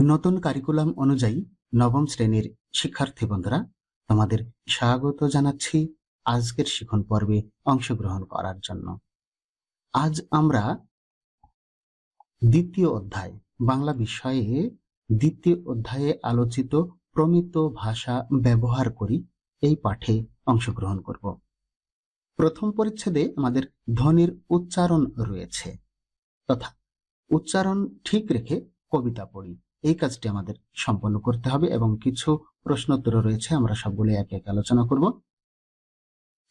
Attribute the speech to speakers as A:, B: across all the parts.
A: নতুন কারিকুলাম অনুযায়ী নবম শ্রেণির শিক্ষার্থী বন্ধুরা, তোমাদের স্বাগত জানাচ্ছি আজকের শিখন পর্বে অংশগ্রহণ করার জন্য। আজ আমরা দ্বিতীয় অধ্যায়, বাংলা বিষয়ে দ্বিতীয় অধ্যায়ে আলোচিত প্রমিত ভাষা ব্যবহার করি, এই পাঠে অংশগ্রহণ করব। প্রথম পরিচ্ছেদে আমাদের ধ্বনির উচ্চারণ রয়েছে, তথা উচ্চারণ ঠিক রেখে কবিতা পড়ি। এই কাজটি আমাদের সম্পন্ন করতে হবে এবং কিছু প্রশ্নোত্তর রয়েছে, আমরা সবগুলো এক একে আলোচনা করব।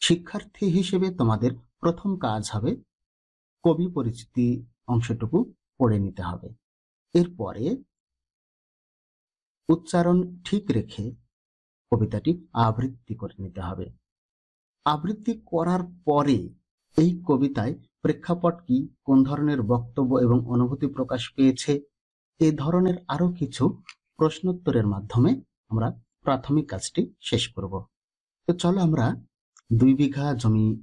A: শিক্ষার্থী হিসেবে তোমাদের প্রথম কাজ হবে কবি পরিচিতি অংশটুকু পড়ে নিতে হবে। এরপরে উচ্চারণ ঠিক রেখে কবিতাটি আবৃত্তি করে নিতে হবে। আবৃত্তি করার পরে এই কবিতায় প্রেক্ষাপট কি, কোন ধরনের বক্তব্য এবং অনুভূতি প্রকাশ পেয়েছে এ ধরনের আরও কিছু প্রশ্নোত্তরের মাধ্যমে আমরা প্রাথমিক কাজটি শেষ করব। তো চলো আমরা দুই বিঘা জমি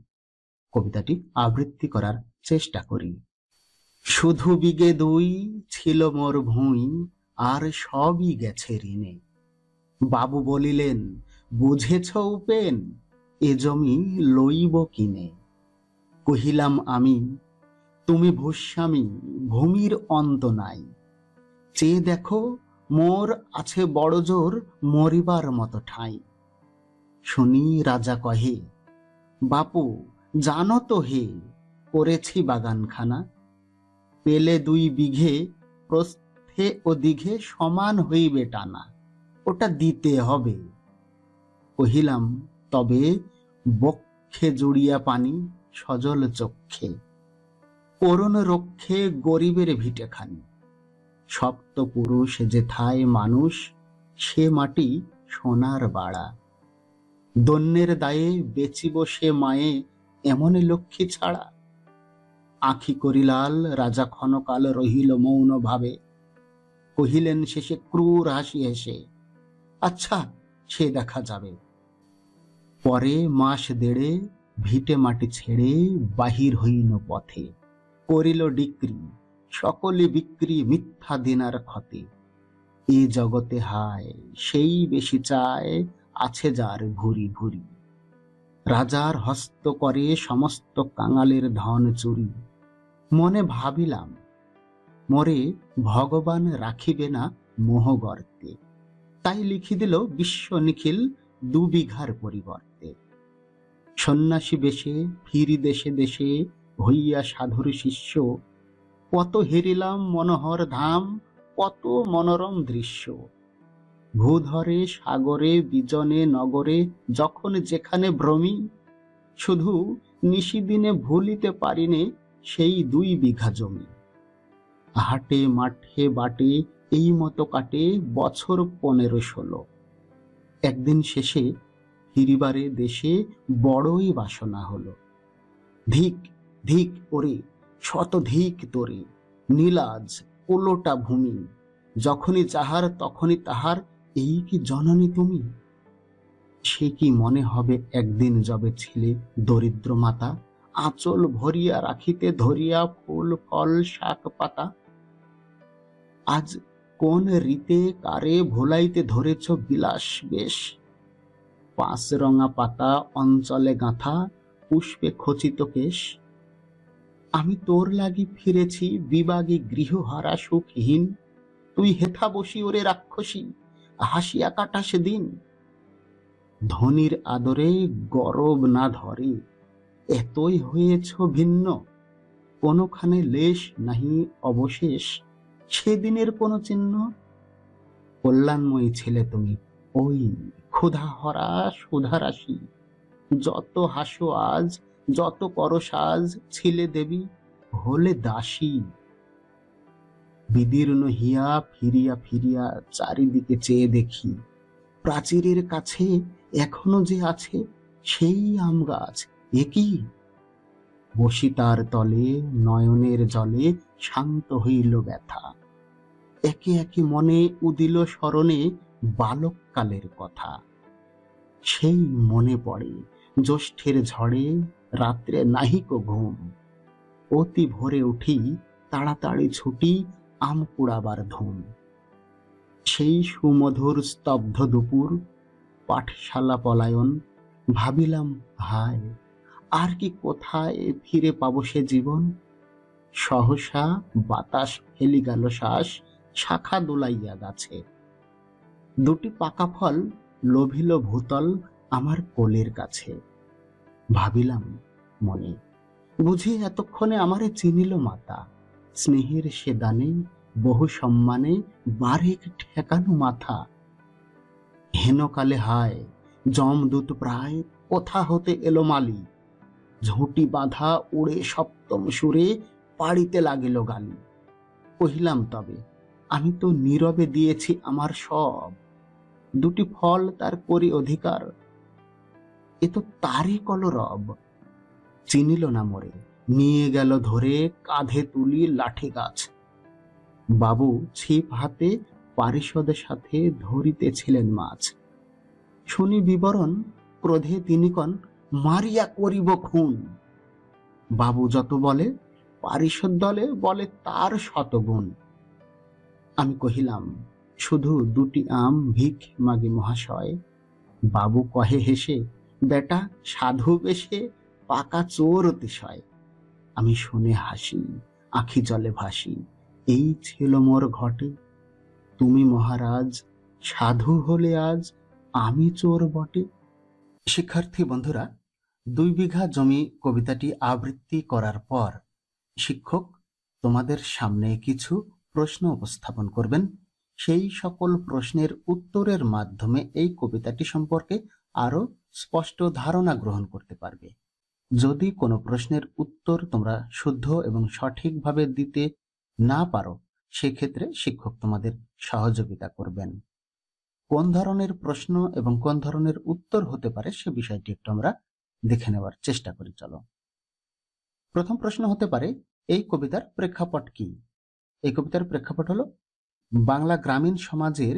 A: কবিতাটি আবৃত্তি করার চেষ্টা করি। শুধু বিগে দুই ছিল মোর ভুঁই, আর সবই গেছে ঋণে। বাবু বলিলেন, বুঝেছ উপেন, এ জমি লইব কিনে? কহিলাম, আমি, তুমি ভূস্বামী, ভূমির অন্ত নাই। চেয়ে দেখো, মোর আছে বড় জোর মরিবার মতো ঠাঁই। শুনি রাজা কহে, বাপু, জানো তো হে, করেছি বাগানখানা। পেলে দুই বিঘে, প্রস্থে ও দিঘে সমান হইবে টানা, ওটা দিতে হবে। কহিলাম, তবে বক্ষে জুড়িয়া পানি, সজল চক্ষে। করুণ রক্ষে গরিবের ভিটে খানি সপ্ত পুরুষ যেথায় মানুষ, সে মাটি সোনার বাড়া। দন্যের দায়ে বেচিব সে মায়ে এমন লক্ষ্মী ছাড়া। আখি করিলাল রাজা ক্ষণকাল রহিল মৌন ভাবে। কহিলেন শেষে, ক্রুর হাসি হেসে। আচ্ছা সে দেখা যাবে। পরে মাস দেড়ে ভিটে মাটি ছেড়ে বাহির হইল পথে। করিল ডিক্রি। সকলে বিক্রি মিথ্যা দিনার ক্ষতে। এ জগতে হায়, সেই বেশি চায় আছে যার ভুরি ভুরি। রাজার হস্ত করে সমস্ত কাঙালের ধন চুরি। মনে ভাবিলাম, মরে ভগবান রাখিবে না মোহগর্তে তাই লিখি দিল বিশ্ব নিখিল দু বিঘার পরিবর্তে। সন্ন্যাসী বেশে ফিরি দেশে দেশে হইয়া সাধুর শিষ্য কত হেরিলাম মনোহর ধাম, কত মনোরম দৃশ্য। ভূধরে, সাগরে, বিজনে, নগরে, যখন যেখানে ভ্রমি, শুধু নিশিদিনে ভুলিতে পারিনে সেই দুই বিঘা জমি। হাটে, মাঠে, বাটে, এই মতো কাটে বছর পনেরো ষোলো। একদিন শেষে ফিরিবারে দেশে বড়ই বাসনা হলো। ধিক ধিক ওরে শতধিক তোরে নীলাজ ওলোটা ভূমি। যখনই যাহার, তখনই তাহার, এই কি জননী তুমি? সে কি মনে হবে একদিন যবে ছিলে দরিদ্র মাতা? আঁচল ভরিয়া রাখিতে ধরিয়া ফুল, ফল, শাক, পাতা? আজ কোন রীতে, কারে ভোলাইতে ধরেছ বিলাস বেশ? পাঁচ রঙা পাতা, অঞ্চলে গাঁথা, পুষ্পে খচিত কেশ? আমি তোর লাগি ফিরেছি, বিবাগী গৃহহারা সুখহীন। তুই হেথা বসি ওরে রাক্ষসী, হাসিয়া কাটা সেদিন ধনির আদরে গরব না ধরে, এতই হয়েছ ভিন্ন। কোনোখানে লেশ নাহি অবশেষ, সেদিনের কোনো চিহ্ন। কল্যাণময়ী ছেলে তুমি, ওই ক্ষুধা হরা সুধা রাশি যত হাসো আজ যত করো সাজ ছিলে দেবী, হলে দাসী। বিদীর্ণ হিয়া ফিরিয়া ফিরিয়া চারিদিকে চেয়ে দেখি, প্রাচীরের কাছে এখনও যে আছে সেই আম গাছ একই বসি তার তলে, নয়নের জলে শান্ত হইল ব্যথা। একে একে মনে উদিল স্মরণে বালককালের কথা। সেই মনে পড়ে জ্যৈষ্ঠের ঝড়ে রাত্রে নাহিক ঘুম। অতি ভোরে উঠি তাড়াতাড়ি ছুটি আম কুড়াবার ধুম। সেই সুমধুর স্তব্ধ দুপুর, পাঠশালা পলায়ন, ভাবিলাম, হায়, আর কি কোথায় ফিরে পাবো সে জীবন? সহসা বাতাস ফেলি গেল শ্বাস শাখা দোলাইয়া গাছে। দুটি পাকা ফল লোভিল ভূতল আমার কোলের কাছে। ভাবিলাম মনে। বুঝি এতক্ষণে আমারে চিনিল মাতা। স্নেহের সে দানে, বহু সম্মানে বারেক ঠেকানো মাথা। হেনকালে হায় জমদূত প্রায়, কোথা হতে এলো মালি? ঝুঁটি বাঁধা উড়ে সপ্তম সুরে পাড়িতে লাগিল গালি। কহিলাম, তবে আমি তো নীরবে দিয়েছি আমার সব। দুটি ফল তার করি অধিকার এ তো তারই কলরব। চিনিল না মরে, নিয়ে গেল ধরে কাঁধে তুলি লাঠি গাছ। বাবু ছিপ হাতে পারিষদের সাথে ধরিতেছিলেন মাছ। শুনি বিবরণ, ক্রোধে তিনি কন মারিয়া করিব খুন। বাবু যত বলে, পারিষদ দলে বলে তার শতগুণ। আমি কহিলাম, শুধু দুটি আম ভিক মাগি মহাশয়। বাবু কহে হেসে বেটা সাধু বেশে পাকা চোর অতিশয়। আমি শুনে হাসি, আখি জলে ভাসি, এই ছিল মোর ঘটে। তুমি মহারাজ, সাধু হলে আজ আমি চোর বটে। শিক্ষার্থী বন্ধুরা, দুই বিঘা জমি কবিতাটি আবৃত্তি করার পর শিক্ষক তোমাদের সামনে কিছু প্রশ্ন উপস্থাপন করবেন। সেই সকল প্রশ্নের উত্তরের মাধ্যমে এই কবিতাটি সম্পর্কে আরও স্পষ্ট ধারণা গ্রহণ করতে পারবে। যদি কোনো প্রশ্নের উত্তর তোমরা শুদ্ধ এবং সঠিকভাবে দিতে না পারো, সেক্ষেত্রে শিক্ষক তোমাদের সহযোগিতা করবেন। কোন ধরনের প্রশ্ন এবং কোন ধরনের উত্তর হতে পারে সে বিষয়টি একটু আমরা দেখে নেওয়ার চেষ্টা করি, চলো। প্রথম প্রশ্ন হতে পারে, এই কবিতার প্রেক্ষাপট কি? এই কবিতার প্রেক্ষাপট হলো, বাংলা গ্রামীণ সমাজের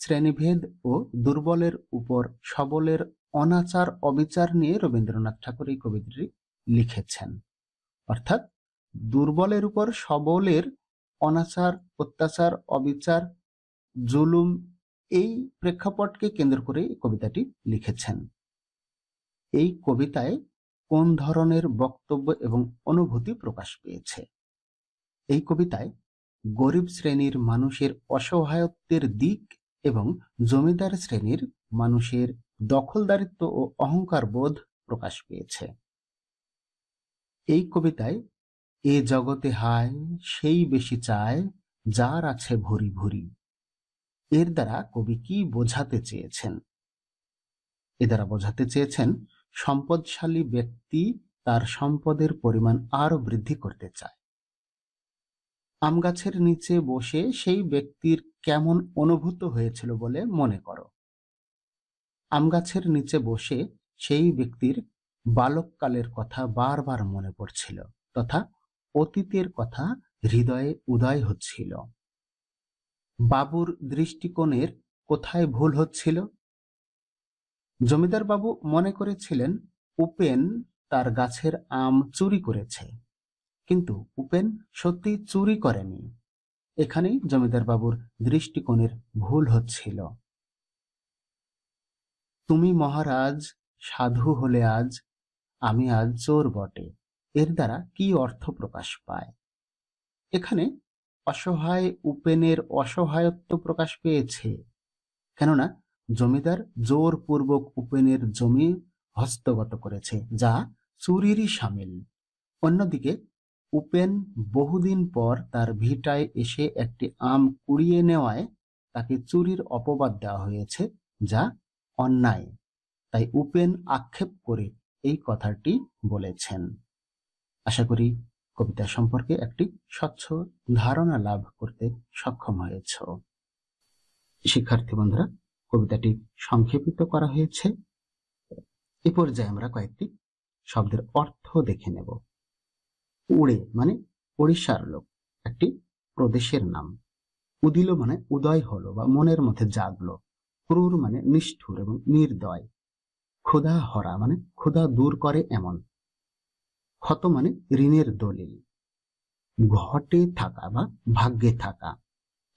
A: শ্রেণীভেদ ও দুর্বলের উপর সবলের অনাচার অবিচার নিয়ে রবীন্দ্রনাথ ঠাকুর এই কবিতাটি লিখেছেন। অর্থাৎ দুর্বলের উপর সবলের অনাচার, অত্যাচার, অবিচার, জুলুম এই প্রেক্ষাপটকে কেন্দ্র করে কবিতাটি লিখেছেন। এই কবিতায় কোন ধরনের বক্তব্য এবং অনুভূতি প্রকাশ পেয়েছে? এই কবিতায় গরিব শ্রেণির মানুষের অসহায়ত্বের দিক এবং জমিদার শ্রেণির মানুষের দখলদারিত্ব ও অহংকার বোধ প্রকাশ পেয়েছে। এই কবিতায়, এ জগতে হায়, সেই বেশি চায়, যার আছে ভুরি ভুরি। এর দ্বারা কবি কি বোঝাতে চেয়েছেন? এ দ্বারা বোঝাতে চেয়েছেন, সম্পদশালী ব্যক্তি তার সম্পদের পরিমাণ আরও বৃদ্ধি করতে চায়। আম গাছের নিচে বসে সেই ব্যক্তির কেমন অনুভূত হয়েছিল বলে মনে করো। আম গাছের নিচে বসে সেই ব্যক্তির বালককালের কথা বারবার মনে পড়ছিল তথা অতীতের কথা হৃদয়ে উদয় হচ্ছিল। বাবুর দৃষ্টিকোণের কোথায় ভুল হচ্ছিল? জমিদার বাবু মনে করেছিলেন, উপেন তার গাছের আম চুরি করেছে। কিন্তু উপেন সত্যি চুরি করেনি। এখানেই জমিদার বাবুর দৃষ্টিকোণের ভুল হচ্ছিল। তুমি মহারাজ, সাধু হলে আজ, আমি আজ চোর বটে। এর দ্বারা কি অর্থ প্রকাশ পায়? এখানে অসহায় উপেনের অসহায়ত্ব প্রকাশ পেয়েছে। কেননা জমিদার জোরপূর্বক উপেনের জমি হস্তগত করেছে, যা চুরিরই সামিল। অন্যদিকে উপেন বহুদিন পর তার ভিটায় এসে একটি আম কুড়িয়ে নেওয়ায় তাকে চুরির অপবাদ দেওয়া হয়েছে, যা অন্যায়। তাই উপেন আক্ষেপ করে এই কথাটি বলেছেন। আশা করি কবিতা সম্পর্কে একটি স্বচ্ছ ধারণা লাভ করতে সক্ষম হয়েছ। শিক্ষার্থী বন্ধুরা, কবিতাটি সংক্ষেপিত করা হয়েছে। এ পর্যায়ে আমরা কয়েকটি শব্দের অর্থ দেখে নেব। উড়ে মানে ওড়িশার লোক, একটি প্রদেশের নাম। উদিল মানে উদয় হলো বা মনের মধ্যে জাগলো। ক্রুর মানে নিষ্ঠুর এবং নির্দয়। ক্ষুধা হরা মানে ক্ষুধা দূর করে এমন। ক্ষত মানে ঋণের দলিল। ঘটে থাকা বা ভাগ্যে থাকা।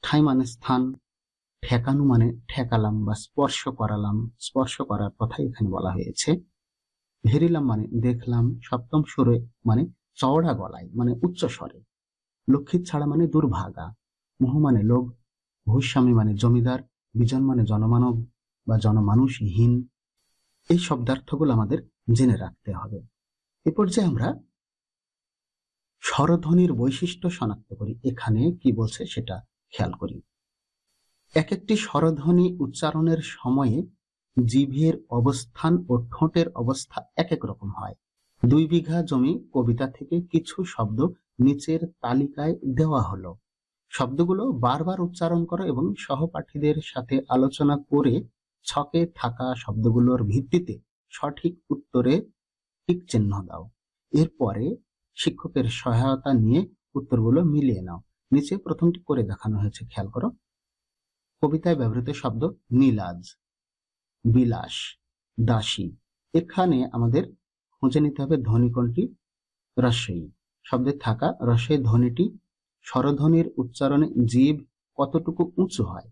A: ঠাই মানে স্থান। ঠেকানো মানে ঠেকালাম বা স্পর্শ করালাম। স্পর্শ করার কথাই এখানে বলা হয়েছে। ভেরিলাম মানে দেখলাম। সপ্তম সুরে মানে চওড়া গলায় মানে উচ্চ স্বরে, লক্ষ্মীর ছাড়া মানে দুর্ভাগা মোহ মানে লোভ, ভূস্বামী মানে জমিদার, বিজন মানে জনমানব বা জনমানুষহীন। এই শব্দার্থগুলো আমাদের জেনে রাখতে হবে। এ পর্যায়ে আমরা স্বরধ্বনির বৈশিষ্ট্য শনাক্ত করি। এখানে কি বলছে সেটা খেয়াল করি। এক একটি স্বরধ্বনি উচ্চারণের সময়ে জিভের অবস্থান ও ঠোঁটের অবস্থা এক এক রকম হয়। দুই বিঘা জমি কবিতা থেকে কিছু শব্দ নিচের তালিকায় দেওয়া হলো। শব্দগুলো বারবার উচ্চারণ করো এবং সহপাঠীদের সাথে আলোচনা করে ছকে থাকা শব্দগুলোর ভিত্তিতে সঠিক উত্তরে টিক চিহ্ন দাও। এরপরে শিক্ষকের সহায়তা নিয়ে উত্তরগুলো মিলিয়ে নাও। নিচে প্রথমটি করে দেখানো হয়েছে, খেয়াল করো। কবিতায় ব্যবহৃত শব্দ নীলাজ, বিলাস, দাসী। এখানে আমাদের খুঁজে নিতে হবে ধ্বনি কোনটি? রস্যই শব্দে থাকা রসের ধ্বনিটি স্বরধ্বনির উচ্চারণে জীব কতটুকু উঁচু হয়?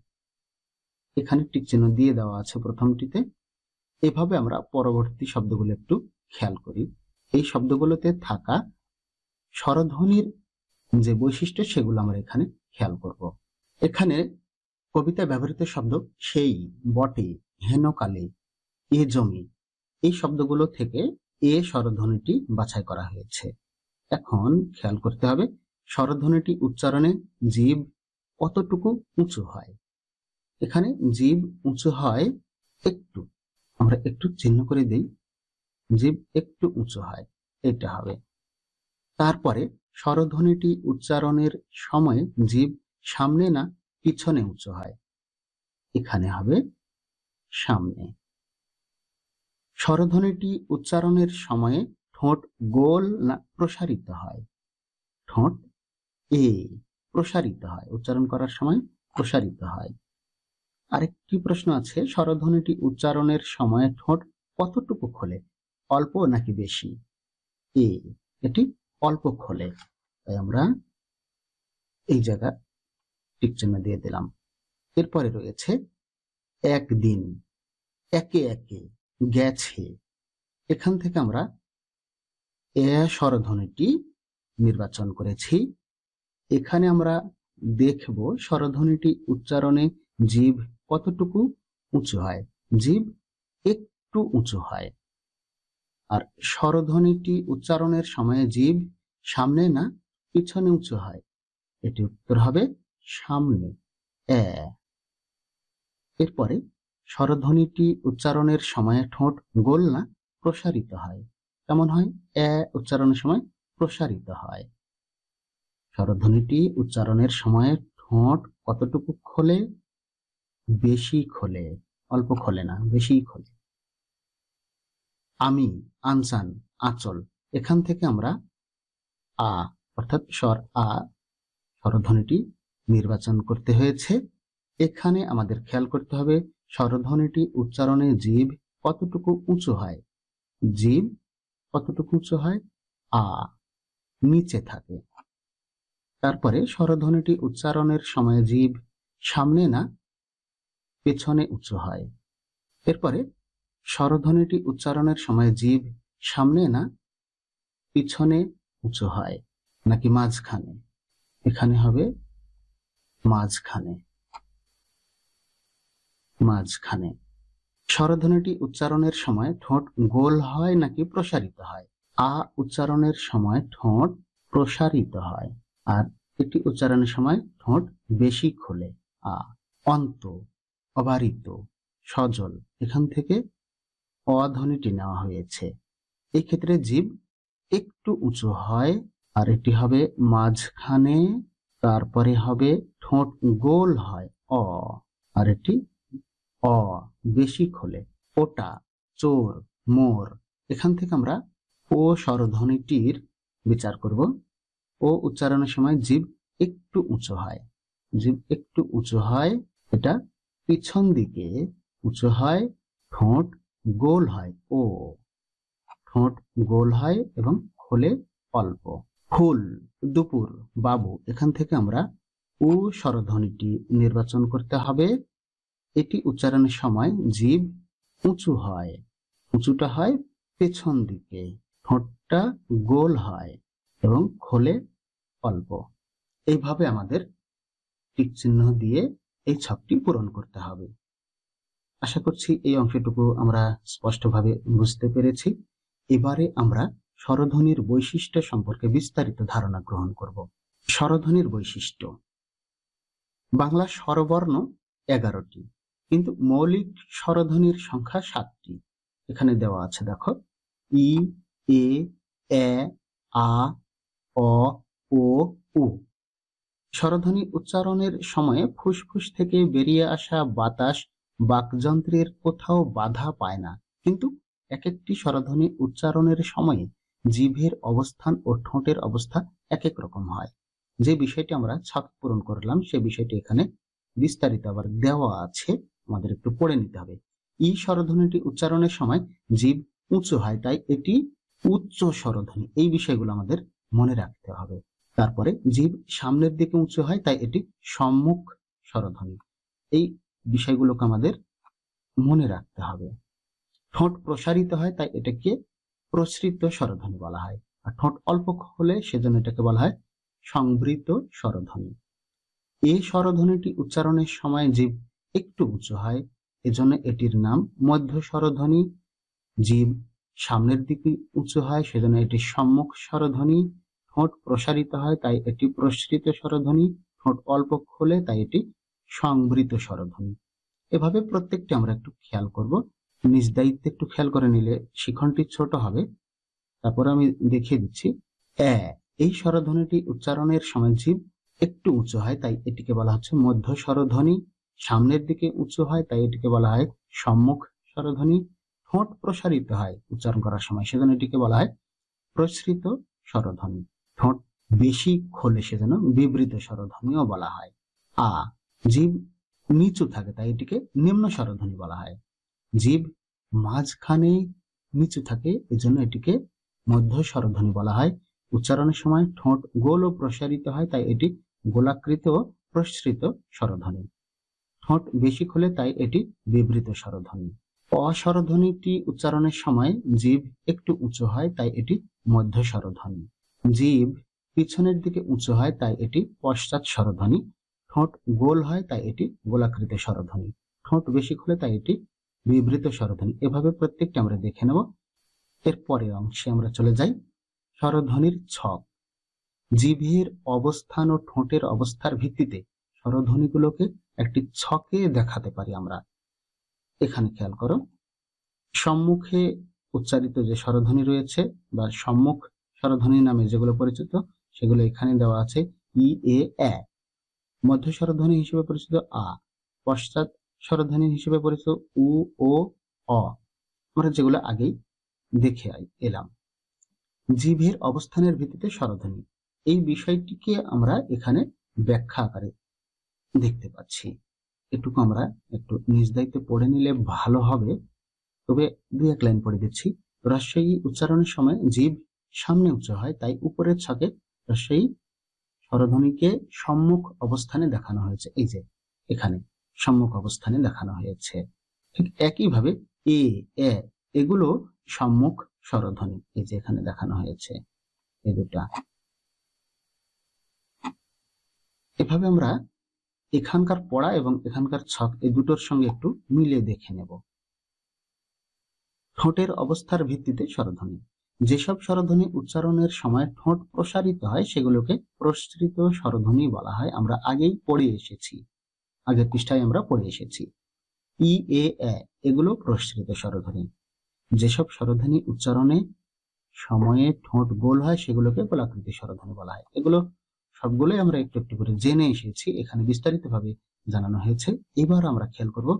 A: এখানে টিক চিহ্ন দিয়ে দেওয়া আছে প্রথমটিতে। এভাবে আমরা পরবর্তী শব্দগুলো একটু খেয়াল করি। এই শব্দগুলোতে থাকা স্বরধ্বনির যে বৈশিষ্ট্য সেগুলো আমরা এখানে খেয়াল করব। এখানে কবিতায় ব্যবহৃত শব্দ সেই, বটে, হেনকালে, এ জমি। এই শব্দগুলো থেকে এ স্বরধ্বনিটি বাছাই করা হয়েছে। এখন খেয়াল করতে হবে, স্বরধ্বনিটি উচ্চারণে জীব কতটুকু উঁচু হয়? এখানে জীব উঁচু হয় একটু। আমরা একটু চিহ্ন করে দিই। জীব একটু উঁচু হয় এটা হবে। তারপরে স্বরধ্বনিটি উচ্চারণের সময় জীব সামনে না পিছনে উঁচু হয়? এখানে হবে সামনে। স্বরধ্বনিটি উচ্চারণের সময়ে ঠোঁট গোল না প্রসারিত হয়। ঠোঁট এ প্রসারিত হয়। উচ্চারণ করার সময় প্রসারিত হয়। আরেকটি প্রশ্ন আছে, স্বরধ্বনিটি উচ্চারণের সময় ঠোঁট কতটুকু খোলে? অল্প নাকি বেশি? এ, এটি অল্প খোলে। তাই আমরা এই জায়গা টিক চিহ্ন দিয়ে দিলাম। এরপরে রয়েছে, একদিন, একে একে গেছে। এখান থেকে আমরা এ স্বরধ্বনিটি নির্বাচন করেছি। এখানে আমরা দেখব স্বরধ্বনিটি উচ্চারণে জীব কতটুকু উঁচু হয়। জীব একটু উঁচু হয়। আর স্বরধ্বনিটি উচ্চারণের সময়ে জীব সামনে না পিছনে উঁচু হয়? এটি উত্তর হবে সামনে। এরপরে স্বরধ্বনিটি উচ্চারণের সময় ঠোঁট গোল না প্রসারিত হয়। কেমন হয়? এ উচ্চারণের সময় প্রসারিত হয়। স্বরধ্বনিটি উচ্চারণের সময় ঠোঁট কতটুকু খোলে? বেশি খোলে, অল্প খোলে না, বেশি খোলে। আমি, আনসান, আঁচল, এখান থেকে আমরা আ, অর্থাৎ স্বর আ, স্বরধ্বনিটি নির্বাচন করতে হয়েছে। এখানে আমাদের খেয়াল করতে হবে স্বরধ্বনিটি উচ্চারণে জীব কতটুকু উঁচু হয়? জীব কতটুকু উঁচু হয়? আ, নিচে থাকে। তারপরে স্বরধ্বনিটি উচ্চারণের সময় জীব সামনে না পেছনে উঁচু হয়? এরপরে স্বরধ্বনিটি উচ্চারণের সময় জীব সামনে না পিছনে উঁচু হয়? নাকি মাঝখানে? এখানে হবে মাঝখানে। মাঝখানে। স্বরধ্বনিটি উচ্চারণের সময় ঠোঁট গোল হয় নাকি প্রসারিত হয়? আ উচ্চারণের সময় ঠোঁট প্রসারিত হয় আর এটি উচ্চারণের সময় ঠোঁট বেশি খোলে। আ, অন্ত, অবারিত, সজল, এখান থেকে অধ্বনিটি নেওয়া হয়েছে। এই ক্ষেত্রে জীব একটু উঁচু হয় আর এটি হবে মাঝখানে, তারপরে হবে ঠোঁট গোল হয়, অ, আর এটি অ, বেশি খোলে। ওটা, চোর, মোর, এখান থেকে আমরা ও স্বরধ্বনিটির বিচার করব। ও উচ্চারণের সময় জীব একটু উঁচু হয়। জীব একটু উঁচু হয়, এটা পিছন দিকে উঁচু হয়, ঠোঁট গোল হয়, ও। ঠোঁট গোল হয় এবং খোলে অল্প। ফুল দুপুর, বাবু, এখান থেকে আমরা উ স্বরধ্বনিটি নির্বাচন করতে হবে। এটি উচ্চারণের সময় জীব উঁচু হয়। উঁচুটা হয় পেছন দিকে, ঠোঁটটা গোল হয় এবং খোলে অল্প। এইভাবে আমাদের টিক চিহ্ন দিয়ে এই ছকটি পূরণ করতে হবে। আশা করছি এই অংশটুকু আমরা স্পষ্টভাবে বুঝতে পেরেছি। এবারে আমরা স্বরধ্বনির বৈশিষ্ট্য সম্পর্কে বিস্তারিত ধারণা গ্রহণ করব। স্বরধ্বনির বৈশিষ্ট্য। বাংলা স্বরবর্ণ এগারোটি। কিন্তু মৌলিক স্বরধ্বনির সংখ্যা সাতটি। এখানে দেওয়া আছে, দেখো, ই, এ এ, আ, অ, ও, উ। স্বরধ্বনি উচ্চারণের সময়ে ফুসফুস থেকে বেরিয়ে আসা বাতাস বাকযন্ত্রের কোথাও বাধা পায় না। কিন্তু এক একটি স্বরধ্বনি উচ্চারণের সময়ে জিভের অবস্থান ও ঠোঁটের অবস্থা এক এক রকম হয়। যে বিষয়টি আমরা ছাপ পূরণ করলাম, সে বিষয়টি এখানে বিস্তারিত আবার দেওয়া আছে। আমাদের একটু পড়ে নিতে হবে। ই স্বরধ্বনিটি উচ্চারণের সময় জীব উঁচু হয়, তাই এটি উচ্চ স্বরধ্বনি। এই বিষয়গুলো আমাদের মনে রাখতে হবে। তারপরে জীব সামনের দিকে উঁচু হয়, তাই এটি সম্মুখ স্বরধ্বনি। এই বিষয়গুলোকে আমাদের মনে রাখতে হবে। ঠোঁট প্রসারিত হয়, তাই এটাকে প্রসৃত স্বরধ্বনি বলা হয়। আর ঠোঁট অল্প হলে সেজন্য এটাকে বলা হয় সংবৃত স্বরধ্বনি। এই স্বরধ্বনিটি উচ্চারণের সময় জীব একটু উঁচু হয়, এজন্য এটির নাম মধ্য স্বরধ্বনি। জীব সামনের দিকে উঁচু হয়, সেজন্য এটি সম্মুখ স্বরধ্বনি। ঠোঁট প্রসারিত হয়, তাই এটি প্রসৃত স্বরধ্বনি। ঠোঁট অল্প খোলে, তাই এটি সংবৃত স্বরধ্বনি। এভাবে প্রত্যেকটি আমরা একটু খেয়াল করব। নিজ দায়িত্বে একটু খেয়াল করে নিলে শিখনটি ছোট হবে। তারপর আমি দেখিয়ে দিচ্ছি। এ, এই স্বরধ্বনিটি উচ্চারণের সময় জীব একটু উঁচু হয়, তাই এটিকে বলা হচ্ছে মধ্য স্বরধ্বনি। সামনের দিকে উঁচু হয়, তাই এটিকে বলা হয় সম্মুখ স্বরধ্বনি। ঠোঁট প্রসারিত হয় উচ্চারণ করার সময়, সেজন্য এটিকে বলা হয় প্রসৃত স্বরধ্বনি। ঠোঁট বেশি খোলে সেজন্য বিবৃত স্বরধ্বনিও বলা হয়। আ, জীব নিচু থাকে, তাই এটিকে নিম্ন স্বরধ্বনি বলা হয়। জীব মাঝখানে নিচু থাকে, এজন্য এটিকে মধ্য স্বরধ্বনি বলা হয়। উচ্চারণের সময় ঠোঁট গোল ও প্রসারিত হয়, তাই এটি গোলাকৃত ও প্রসৃত স্বরধ্বনি। ঠোঁট বেশি খোলে তাই এটি বিবৃত স্বরধ্বনি। অস্বরধ্বনিটি উচ্চারণের সময় জীব একটু উঁচু হয় তাই এটি মধ্য স্বরধ্বনি। জীব পিছনের দিকে উঁচু হয় তাই এটি পশ্চাৎ স্বরধ্বনি। ঠোঁট গোল হয় তাই এটি গোলাকৃত স্বরধ্বনি। ঠোঁট বেশি খুলে তাই এটি বিবৃত স্বরধ্বনি। এভাবে প্রত্যেকটি আমরা দেখে নেব। এর পরের অংশে আমরা চলে যাই। স্বরধ্বনির ছক। জিভের অবস্থান ও ঠোঁটের অবস্থার ভিত্তিতে স্বরধ্বনিগুলোকে একটি ছকে দেখাতে পারি আমরা। এখানে খেয়াল করো, সম্মুখে উচ্চারিত যে স্বরধ্বনি রয়েছে বা সম্মুখ স্বরধ্বনি নামে যেগুলো পরিচিত, সেগুলো এখানে দেওয়া আছে ই, এ মধ্য স্বরধ্বনি হিসেবে পরিচিত আ, পশ্চাৎ স্বরধ্বনি হিসেবে পরিচিত উ, ও, অ। আমরা যেগুলো আগেই দেখে এলাম। জিভের অবস্থানের ভিত্তিতে স্বরধ্বনি। এই বিষয়টিকে আমরা এখানে ব্যাখ্যা আকারে দেখতে পাচ্ছি। এটুকু আমরা একটু নিজ দায়িত্বে পড়ে নিলে ভালো হবে। তবে দু এক লাইন পড়ে দিচ্ছি। রাজশাহী উচ্চারণের সময় জীব সামনে উচ্চ হয়, তাই উপরের ছকে রাজশাহী স্বরধ্বনিকে সম্মুখ অবস্থানে দেখানো হয়েছে। এই যে, এখানে সম্মুখ অবস্থানে দেখানো হয়েছে। ঠিক একইভাবে এ এ, এগুলো সম্মুখ স্বরধ্বনি এই যে এখানে দেখানো হয়েছে এই দুটা। এভাবে আমরা এখানকার পড়া এবং এখানকার ছক এই দুটোর সঙ্গে একটু মিলে দেখে নেব। ঠোঁটের অবস্থার ভিত্তিতে স্বরধ্বনি। যেসব স্বরধ্বনি উচ্চারণের সময় ঠোঁট প্রসারিত হয়, সেগুলোকে প্রসৃত স্বরধ্বনি বলা হয়। আমরা আগেই পড়ে এসেছি। আগের পৃষ্ঠায় আমরা পড়ে এসেছি। ই এ এগুলো প্রসৃত স্বরধ্বনি। যেসব স্বরধ্বনি উচ্চারণে সময়ে ঠোঁট গোল হয়, সেগুলোকে গোলাকৃতি স্বরধ্বনি বলা হয়। এগুলো সবগুলোই আমরা একটু একটু করে জেনে এসেছি, এখানে বিস্তারিতভাবে জানানো হয়েছে। এবার আমরা খেয়াল করব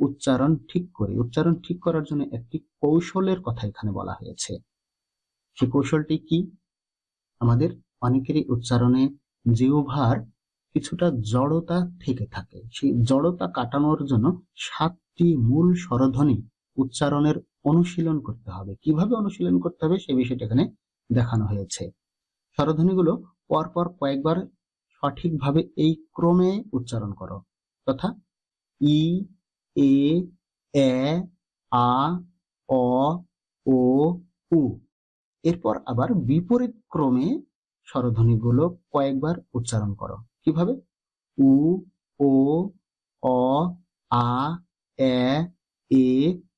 A: উচ্চারণ ঠিক করে। উচ্চারণ ঠিক করার জন্য একটি কৌশলের কথা এখানে বলা হয়েছে। সেই কৌশলটি কি? আমাদের অনেকেরই উচ্চারণে জিওভার কিছুটা জড়তা থেকে থাকে। সেই জড়তা কাটানোর জন্য সাতটি মূল স্বরধ্বনি উচ্চারণের অনুশীলন করতে হবে। কীভাবে অনুশীলন করতে হবে সে বিষয়টা এখানে দেখানো হয়েছে। স্বরধ্বনিগুলো পরপর কয়েকবার সঠিকভাবে এই ক্রমে উচ্চারণ করো। তথা ই, এ এ, আ, অ, ও, উ। এরপর আবার বিপরীত ক্রমে স্বরধ্বনিগুলো কয়েকবার উচ্চারণ করো। কীভাবে? উ, ও, অ, আ, এ এ,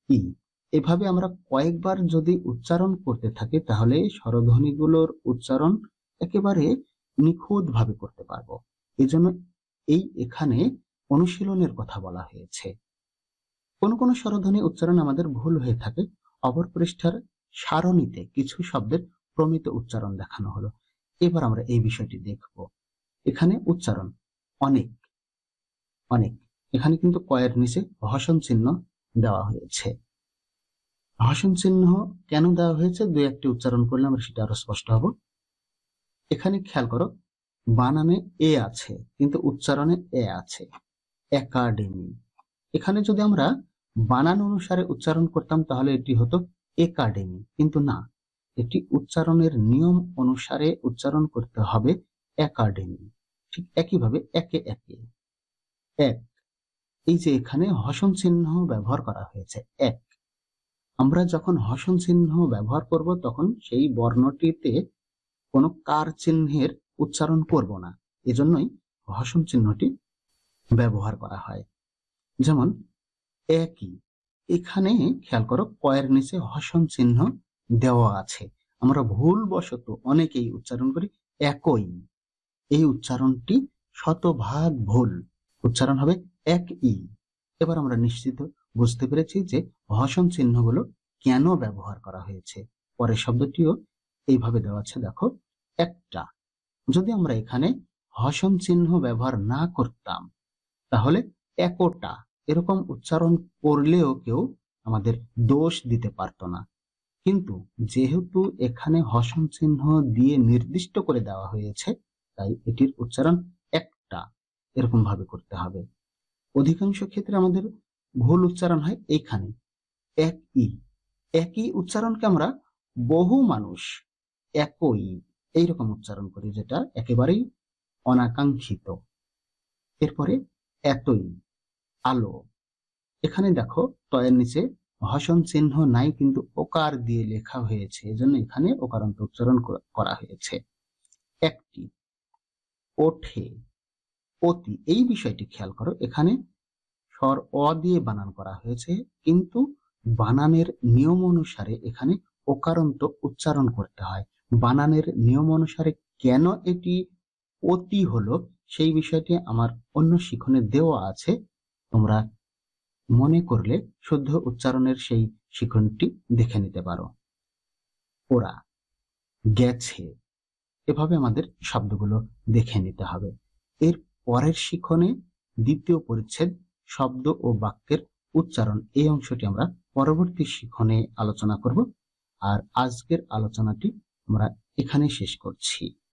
A: ই। এভাবে আমরা কয়েকবার যদি উচ্চারণ করতে থাকি, তাহলে স্বরধ্বনিগুলোর উচ্চারণ একেবারে নিখুঁতভাবে করতে পারব। এজন্য এই এখানে অনুশীলনের কথা বলা হয়েছে। কোন কোন স্বরধ্বনি উচ্চারণ আমাদের ভুল হয়ে থাকে। অপর পৃষ্ঠার সারণীতে কিছু শব্দের প্রমিত উচ্চারণ দেখানো হলো। এবার আমরা এই বিষয়টি দেখব। এখানে উচ্চারণ অনেক অনেক। এখানে কিন্তু কয়ের নিচে হসন চিহ্ন দেওয়া হয়েছে। হসন চিহ্ন কেন দেওয়া হয়েছে? দুই একটি উচ্চারণ করলে আমরা সেটা আরও স্পষ্ট হব। এখানে খেয়াল করো, বানানে এ আছে, কিন্তু উচ্চারণে এ আছে, একাডেমি। এখানে যদি আমরা বানান অনুসারে উচ্চারণ করতাম, তাহলে এটি হতো একাডেমি, কিন্তু না। এটি উচ্চারণের নিয়ম অনুসারে উচ্চারণ করতে হবে একাডেমি। ঠিক একইভাবে একে একে। এক, এই যে এখানে হসন চিহ্ন ব্যবহার করা হয়েছে, এক। আমরা যখন হসন চিহ্ন ব্যবহার করব, তখন সেই বর্ণটিতে কোনো কার চিহ্নের উচ্চারণ করব না। এজন্যই হসন চিহ্নটি ব্যবহার করা হয়। যেমন, একই। এখানে খেয়াল করো, কয়ের নিচে হসন চিহ্ন দেওয়া আছে। আমরা ভুলবশত অনেকেই উচ্চারণ করি একই। এই উচ্চারণটি শতভাগ ভুল। উচ্চারণ হবে এক ই এবার আমরা নিশ্চিত বুঝতে পেরেছি যে হসন চিহ্নগুলো কেন ব্যবহার করা হয়েছে। পরের শব্দটিও এইভাবে দেওয়া আছে, দেখো। একটা। যদি আমরা এখানে হসন চিহ্ন ব্যবহার না করতাম, তাহলে একটা এরকম উচ্চারণ করলেও কেউ আমাদের দোষ দিতে পারতো না। কিন্তু যেহেতু এখানে হসন চিহ্ন দিয়ে নির্দিষ্ট করে দেওয়া হয়েছে, তাই এটির উচ্চারণ একটা এরকম ভাবে করতে হবে। অধিকাংশ ক্ষেত্রে আমাদের ভুল উচ্চারণ হয় এইখানে এক ই একই উচ্চারণকে আমরা বহু মানুষ একই এইরকম উচ্চারণ করি যেটা একেবারেই অনাকাঙ্ক্ষিত। এরপরে এতই আলো। এখানে দেখো, তয়ের নিচে হসন চিহ্ন নাই কিন্তু ওকার দিয়ে লেখা হয়েছে, এজন্য এখানে ওকারান্ত উচ্চারণ করা হয়েছে। একটি, ওঠে, অতি। এই বিষয়টি খেয়াল করো, এখানে স্বর অ দিয়ে বানান করা হয়েছে, কিন্তু বানানের নিয়ম অনুসারে এখানে ওকারন্ত উচ্চারণ করতে হয়। বানানের নিয়ম অনুসারে কেন এটি অতি হলো, সেই বিষয়টি আমার অন্য শিখনে দেওয়া আছে। তোমরা মনে করলে শুদ্ধ উচ্চারণের সেই শিখনটি দেখে নিতে পারো। ওরা গেছে। এভাবে আমাদের শব্দগুলো দেখে নিতে হবে। এর পরের শিখনে দ্বিতীয় পরিচ্ছেদ, শব্দ ও বাক্যের উচ্চারণ এই অংশটি আমরা পরবর্তী শিখনে আলোচনা করব। আর আজকের আলোচনাটি আমরা এখানে শেষ করছি।